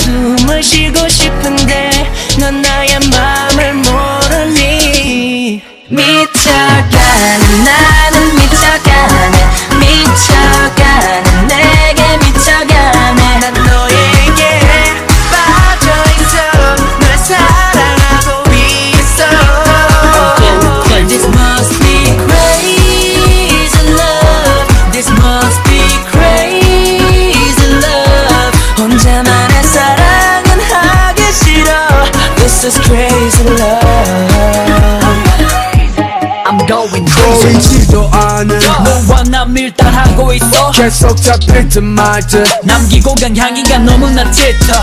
숨을 쉬고 싶은데 넌 나의 맘을 모르니. 미쳐 Is crazy love. I'm going crazy. 보이지도 않은 너와 나 밀당하고 있어. 계속 잡힐 듯 말 듯. 남기고 간 향기가 너무나 짙어